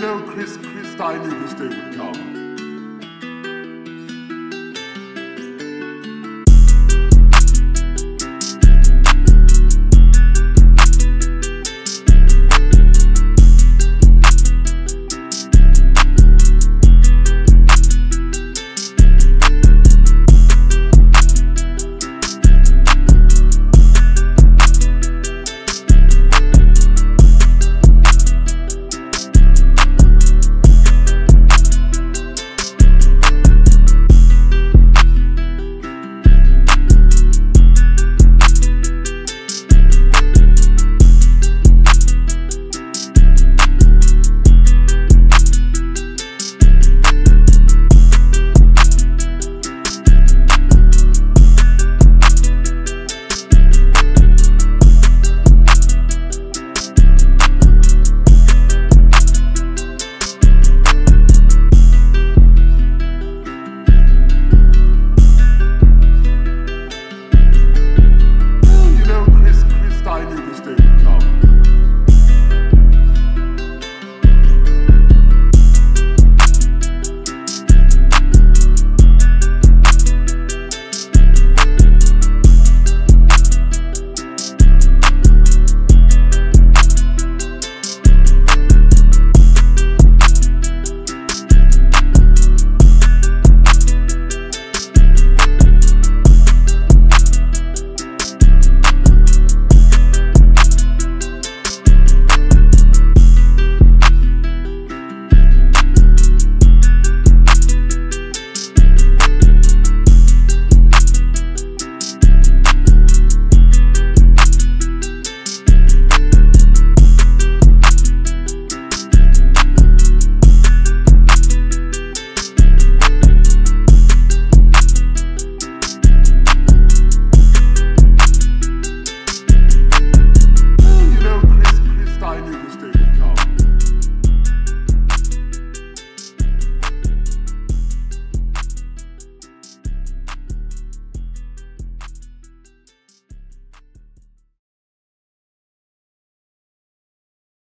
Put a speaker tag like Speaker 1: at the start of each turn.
Speaker 1: know, Chris, Chris, I knew this day would come.